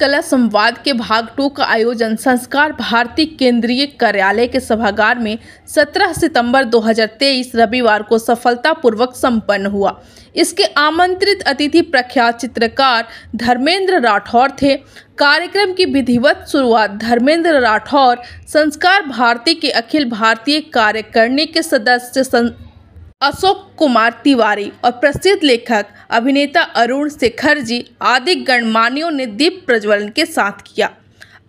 कला, संवाद के भाग टू का आयोजन संस्कार भारती केंद्रीय कार्यालय के सभागार में 17 सितंबर 2023 रविवार को सफलतापूर्वक संपन्न हुआ इसके आमंत्रित अतिथि प्रख्यात चित्रकार धर्मेंद्र राठौर थे कार्यक्रम की विधिवत शुरुआत धर्मेंद्र राठौर, संस्कार भारती के अखिल भारतीय कार्यकारिणी के सदस्य. अशोक कुमार तिवारी और प्रसिद्ध लेखक, अभिनेता अरुण शेखर जी आदि गणमान्यों ने दीप प्रज्वलन के साथ किया।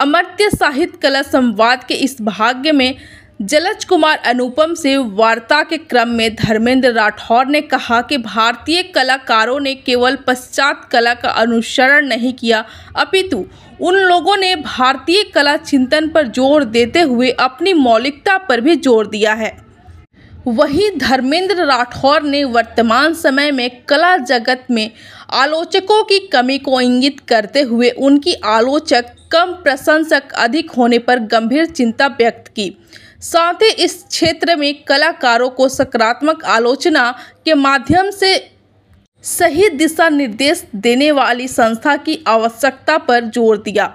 अमर्त्य साहित्य कला संवाद के इस भाग्य में जलज कुमार अनुपम से वार्ता के क्रम में धर्मेंद्र राठौर ने कहा कि भारतीय कलाकारों ने केवल पश्चात कला का अनुसरण नहीं किया, अपितु उन लोगों ने भारतीय कला चिंतन पर ज़ोर देते हुए अपनी मौलिकता पर भी ज़ोर दिया है। वहीं धर्मेंद्र राठौर ने वर्तमान समय में कला जगत में आलोचकों की कमी को इंगित करते हुए उनकी आलोचक, कम प्रशंसक अधिक होने पर गंभीर चिंता व्यक्त की। साथ ही इस क्षेत्र में कलाकारों को सकारात्मक आलोचना के माध्यम से सही दिशा निर्देश देने वाली संस्था की आवश्यकता पर ज़ोर दिया।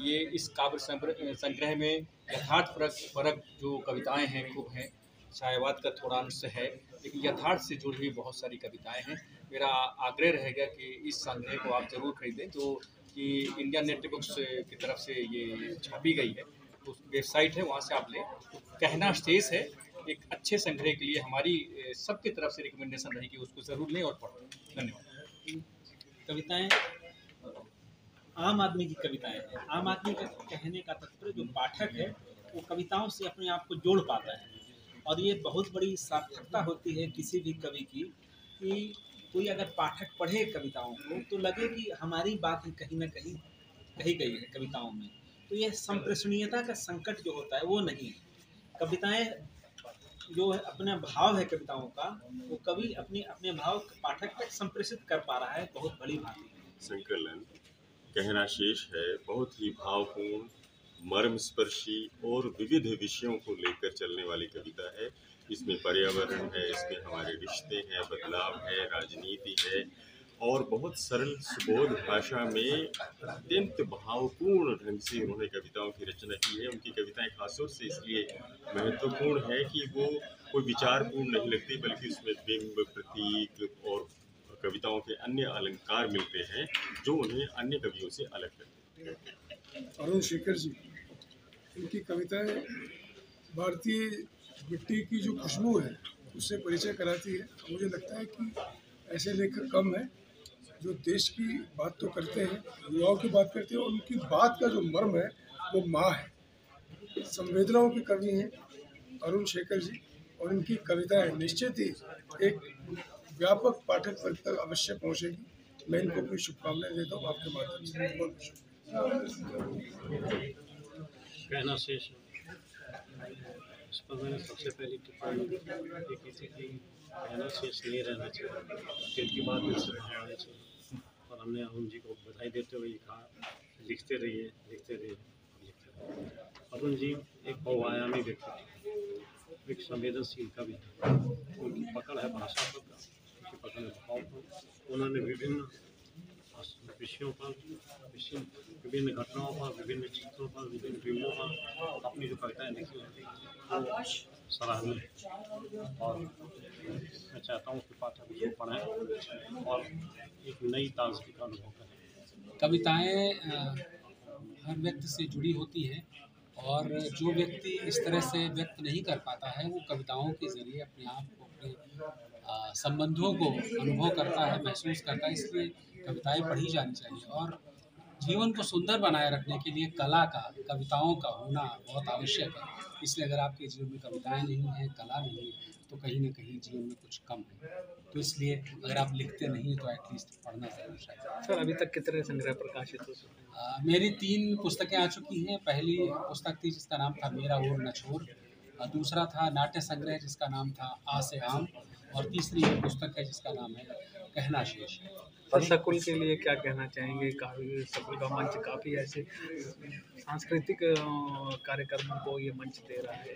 ये इस काव्य संग्रह में यथार्थ परक परक जो कविताएँ हैं, खूब हैं। छायावाद का थोड़ा अंश है, लेकिन यथार्थ से जुड़ी हुई बहुत सारी कविताएँ हैं। मेरा आग्रह रहेगा कि इस संग्रह को आप ज़रूर खरीदें, जो कि इंडिया नेट बुक्स की तरफ़ से ये छापी गई है। तो वेबसाइट है, वहाँ से आप लें। तो कहना शेष है, एक अच्छे संग्रह के लिए हमारी, सबकी तरफ़ से रिकमेंडेशन रहेगी उसको ज़रूर लें और पढ़ें। धन्यवाद। कविताएँ आम आदमी की कविताएँ हैं। आम आदमी का कहने का तात्पर्य जो पाठक है, वो कविताओं से अपने आप को जोड़ पाता है। और ये बहुत बड़ी सार्थकता होती है किसी भी कवि की कि कोई अगर पाठक पढ़े कविताओं को तो लगे कि हमारी बात कहीं ना कहीं कही गई है कविताओं में। तो ये संप्रेषणीयता का संकट जो होता है, वो नहीं है। कविताएँ जो है, अपना भाव है कविताओं का, वो कवि अपने अपने भाव पाठक तक संप्रेषित कर पा रहा है, बहुत बड़ी बात है। संकलन। कहना शेष है, बहुत ही भावपूर्ण, मर्मस्पर्शी और विविध विषयों को लेकर चलने वाली कविता है। इसमें पर्यावरण है, इसमें हमारे रिश्ते हैं, बदलाव है, राजनीति है और बहुत सरल, सुबोध भाषा में अत्यंत भावपूर्ण ढंग से उन्होंने कविताओं की रचना की है। उनकी कविताएँ खासतौर से इसलिए महत्वपूर्ण है कि वो कोई विचारपूर्ण नहीं लगती, बल्कि उसमें बिंब, प्रतीक और कविताओं के अन्य अलंकार मिलते हैं, जो उन्हें अन्य कवियों से अलग करते हैं। अरुण शेखर जी, इनकी कविताएँ भारतीय मिट्टी की जो खुशबू है, उससे परिचय कराती है। मुझे लगता है कि ऐसे लेखक कम हैं, जो देश की बात तो करते हैं, युवाओं की बात करते हैं, और उनकी बात का जो मर्म है, वो माँ है। संवेदनाओं के कवि हैं अरुण शेखर जी, और इनकी कविताएँ निश्चित ही एक व्यापक पाठक वर्ग तक अवश्य पहुंचेगी। मैं इनको अपनी शुभकामनाएँ देता हूँ। आपके माध्यम से बहुत कहना शेष मैंने सबसे पहली टिप्पणी शेष नहीं रहना चाहिए। दिल की बात दिल से चाहिए और हमने अरुण जी को बधाई देते हुए कहा लिखते रहिए लिखते रहिए लिखते रहिए। अरुण जी, एक बहुआयामी व्यक्ति, एक संवेदनशील कवि। उनकी पकड़ है भाषा पर। उन्होंने विभिन्न विषयों पर, विभिन्न घटनाओं पर, विभिन्न चित्रों पर, विभिन्न फ़िल्मों पर अपनी जो कविताएँ लिखी हैं, वो सराहनीय है। और मैं चाहता हूँ कि पाठक उसको पढ़ें और एक नई ताजगी का अनुभव करें। कविताएँ हर व्यक्ति से जुड़ी होती हैं और जो व्यक्ति इस तरह से व्यक्त नहीं कर पाता है, वो कविताओं के ज़रिए अपने आप को अपने संबंधों को अनुभव करता है महसूस करता है इसलिए कविताएँ पढ़ी जानी चाहिए। और जीवन को सुंदर बनाए रखने के लिए कला का कविताओं का होना बहुत आवश्यक है। इसलिए अगर आपके जीवन में कविताएँ नहीं हैं कला नहीं है तो कहीं ना कहीं जीवन में कुछ कम है। तो इसलिए अगर आप लिखते नहीं तो एटलीस्ट पढ़ना ज़रूर चाहिए। सर अभी तक कितने संग्रह प्रकाशित हो मेरी तीन पुस्तकें आ चुकी हैं। पहली पुस्तक थी जिसका नाम था मेरा और नछोर। दूसरा था नाट्य संग्रह जिसका नाम था आ से आम। और तीसरी एक पुस्तक है जिसका नाम है कहना शेष। और सकुल के लिए क्या कहना चाहेंगे? काफ़ी सकुल का मंच काफ़ी ऐसे सांस्कृतिक कार्यक्रमों को ये मंच दे रहा है?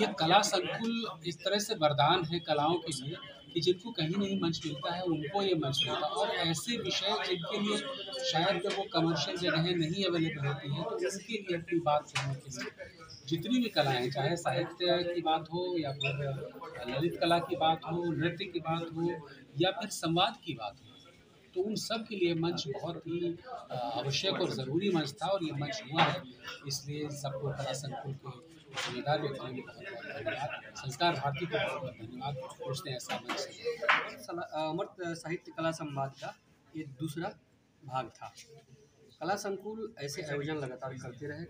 ये कला संकुल इस तरह से वरदान है कलाओं के लिए कि जिनको कहीं नहीं मंच मिलता है उनको ये मंच मिलता है। और ऐसे विषय जिनके लिए शायद जब वो कमर्शियल जगहें नहीं अवेलेबल होती हैं तो उनके लिए अपनी बात सुनने के लिए जितनी भी कलाएँ, चाहे साहित्य की बात हो या फिर ललित कला की बात हो, नृत्य की बात हो या फिर संवाद की बात हो तो उन सब के लिए मंच बहुत ही आवश्यक और ज़रूरी मंच था और ये मंच हुआ है। इसलिए सबको कला संकुल के जिम्मेदार व्यक्तियों को बहुत धन्यवाद। संस्कार भारती को बहुत धन्यवाद। उसने ऐसा मंच अमृत साहित्य कला संवाद का ये दूसरा भाग था। कला संकुल ऐसे आयोजन लगातार करते रहे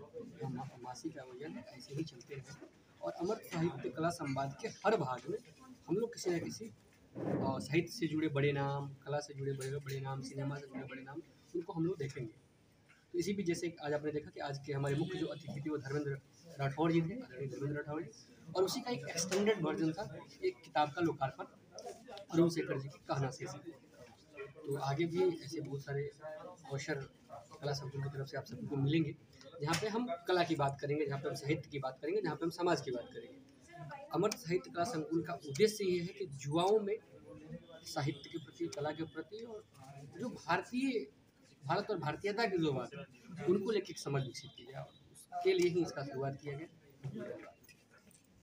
मासिक आयोजन ऐसे ही चलते रहे। और अमर साहित्य कला संवाद के हर भाग में हम लोग किसी न किसी साहित्य से जुड़े बड़े नाम कला से जुड़े बड़े बड़े नाम सिनेमा से जुड़े बड़े नाम उनको हम लोग देखेंगे। तो इसी भी जैसे आज आपने देखा कि आज के हमारे मुख्य जो अतिथि थे वो धर्मेंद्र राठौड़ जी थे आदरणीय धर्मेंद्र राठौड़ जी। और उसी का एक एक्सटेंडेड वर्जन था एक किताब का लोकार्पण अरुण शेखर जी की कहना से। तो आगे भी ऐसे बहुत सारे अवसर कला संकुल की तरफ़ से आप सभी को मिलेंगे। जहाँ पे हम कला की बात करेंगे, जहाँ पे हम साहित्य की बात करेंगे, जहाँ पे हम समाज की बात करेंगे। अमर साहित्य कला संकुल का उद्देश्य ये है कि युवाओं में साहित्य के प्रति, कला के प्रति और जो भारतीय, भारत और भारतीयता की जो बात है, उनको लेकर समझ विकसित किया जाए उसके लिए ही इसका शुरुआत किया गया।